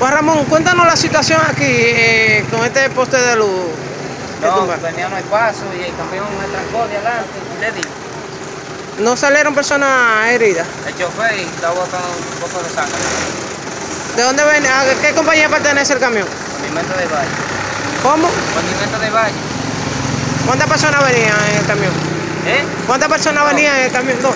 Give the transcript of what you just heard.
Juan Ramón, cuéntanos la situación aquí eh, con este poste de luz. No, tumba. veníamos el paso y el camión me trancó de adelante le di. ¿No salieron personas heridas? El chofer estaba botando un poco de sangre. ¿De dónde ven? ¿A qué compañía pertenece el camión? Condimento de valle. ¿Cómo? Condimento de valle. ¿Cuántas personas venían en el camión? ¿Eh? ¿Cuántas personas No. venían en el camión? No.